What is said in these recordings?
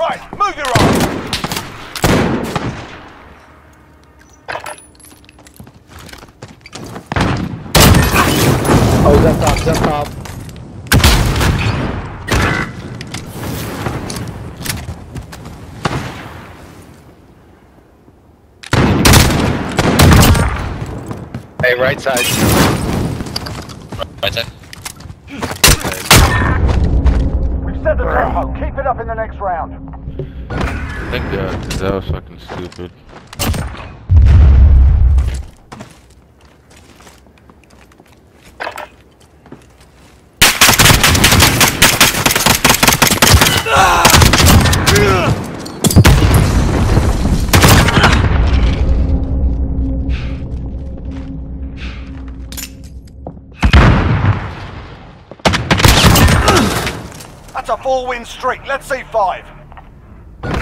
Right, move your arms. Oh, he's up top, he's up. Hey, right side. Right side. Set the tempo. Keep it up in the next round. Thank God, uh, because that was fucking stupid. That's a four-win streak. Let's see five. Good.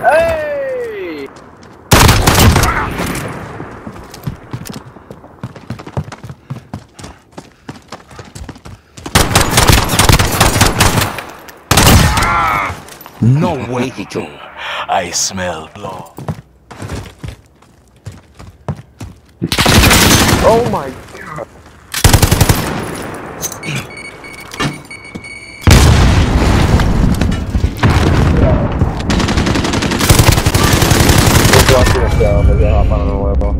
Hey! No way he killed. I smell blood. Oh my god. Just watching it down, maybe I'll hop on the level.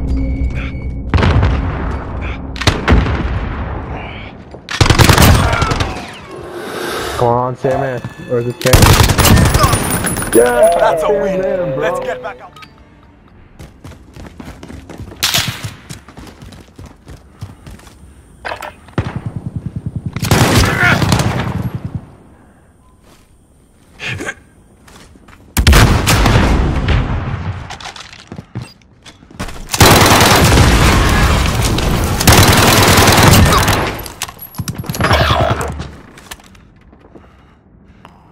Come on, Sandman. Or is it Sandman? Yeah! That's a win. Sandman, bro. Let's get back up.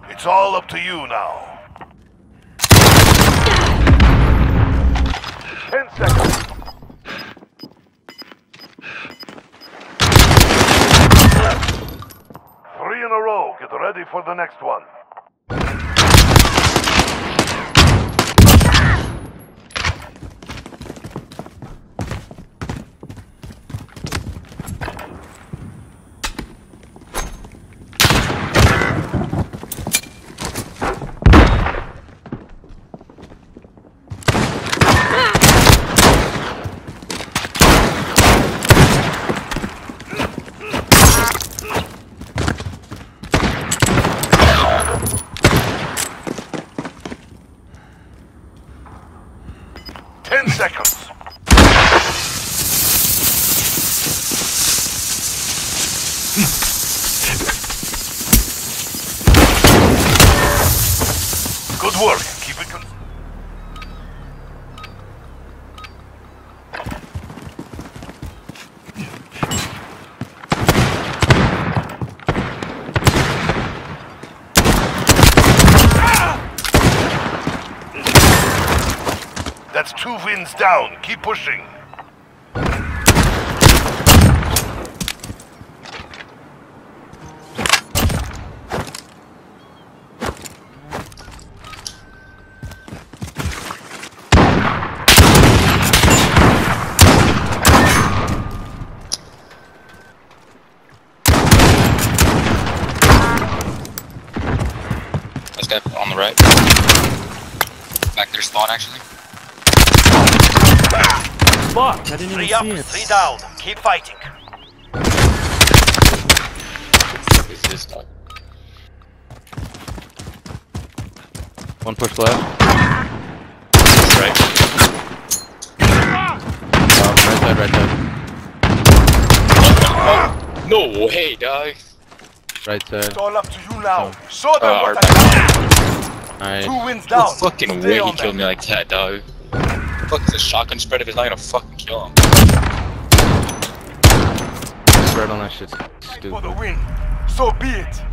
It's all up to you now. Ten seconds. Three in a row. Get ready for the next one. Ten seconds. Hmm. Good work. Keep it. Con- That's two wins down. Keep pushing. Guy on the right. Back there spawn actually. Fuck, I didn't Three even up, see it. three down. Keep fighting. Is this dog? One push left. Right. Um, right side, right side. No way, dog. Right side. It's all up to you now. Show them Uh, what our I Nice. Two wins No down. fucking Stay way he killed me like that, dog. Fuck is a shotgun spread if it's not gonna fucking kill him. Spread on that shit's For the win. So be it.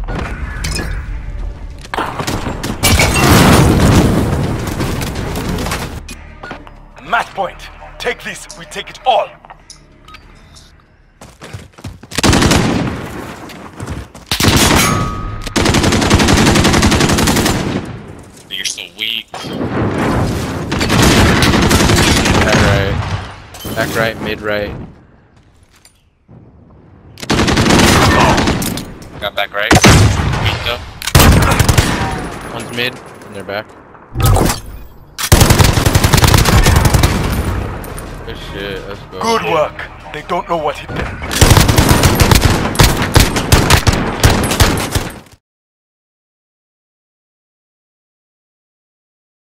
Match point. take this. We take it all. You're so weak. Back right. Back right, mid right. Got back right. Weak. One's mid, and they're back. Good shit, let's go. Good work. They don't know what hit them.